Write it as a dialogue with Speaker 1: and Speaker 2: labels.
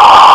Speaker 1: Oh!